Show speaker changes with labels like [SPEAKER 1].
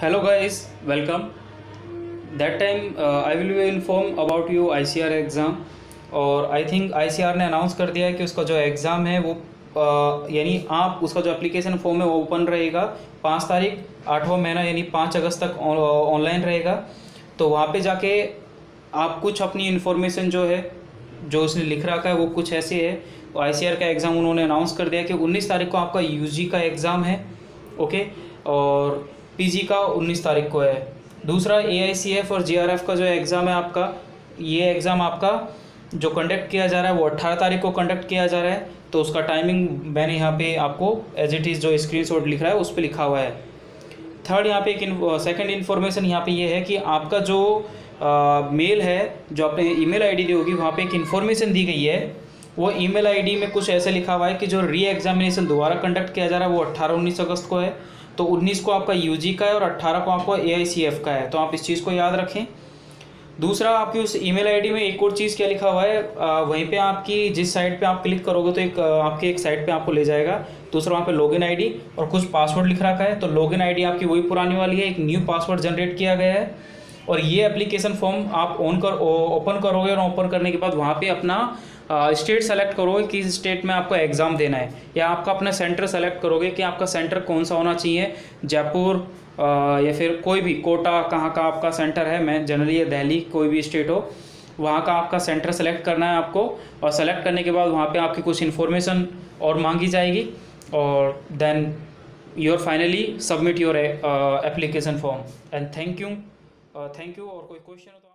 [SPEAKER 1] hello guys. Welcome. That time uh, i will inform about you icr exam और I think ICR ने announce कर दिया है कि उसका जो एग्ज़ाम है वो uh, यानी आप उसका जो एप्लीकेशन फॉर्म है वो ओपन रहेगा पाँच तारीख आठवां महीना यानी पाँच अगस्त तक ऑनलाइन रहेगा। तो वहाँ पे जाके आप कुछ अपनी इन्फॉर्मेशन जो है जो उसने लिख रखा है वो कुछ ऐसे है। आईसीआर का एग्ज़ाम उन्होंने अनाउंस कर दिया कि 19 तारीख को आपका यूजी का एग्ज़ाम है ओके और पीजी का 19 तारीख को है। दूसरा एआईसीएफ और जे का जो एग्ज़ाम है आपका ये एग्ज़ाम आपका जो कंडक्ट किया जा रहा है वो 18 तारीख को कंडक्ट किया जा रहा है तो उसका टाइमिंग मैंने यहाँ पे आपको एज इट इज़ जो स्क्रीन लिख रहा है उस पर लिखा हुआ है। थर्ड यहाँ पे एक सेकंड इन्फॉर्मेशन यहाँ पे ये है कि आपका जो आ, मेल है जो आपने ईमेल आईडी दी होगी वहाँ पे एक इन्फॉर्मेशन दी गई है वो ईमेल आईडी में कुछ ऐसे लिखा हुआ है कि जो री एग्जामिनेशन दोबारा कंडक्ट किया जा रहा है वो अट्ठारह उन्नीस अगस्त को है। तो 19 को आपका यूजी का है और 18 को आपको ए का है। तो आप इस चीज़ को याद रखें। दूसरा आपकी उस ईमेल आईडी में एक और चीज़ क्या लिखा हुआ है? आ, वहीं पे आपकी जिस साइट पे आप क्लिक करोगे तो एक आपकी एक साइट पे आपको ले जाएगा। दूसरा वहाँ पे लॉगिन आईडी और कुछ पासवर्ड लिख रखा है। तो लॉगिन आईडी आपकी वही पुरानी वाली है। एक न्यू पासवर्ड जनरेट किया गया है। और ये एप्लीकेशन फॉर्म आप ऑन कर ओपन करोगे और ओपन करने के बाद वहाँ पे अपना स्टेट सेलेक्ट करोगे किस स्टेट में आपको एग्ज़ाम देना है। या आपका अपना सेंटर सेलेक्ट करोगे कि आपका सेंटर कौन सा होना चाहिए। जयपुर या फिर कोई भी, कोटा, कहाँ का आपका सेंटर है। मैं जनरली दिल्ली कोई भी स्टेट हो, वहाँ का आपका सेंटर सेलेक्ट करना है आपको। और सेलेक्ट करने के बाद वहाँ पे आपकी कुछ इन्फॉर्मेशन और मांगी जाएगी। और then you are finally submit your application form and thank you thank you और कोई क्वेश्चन हो तो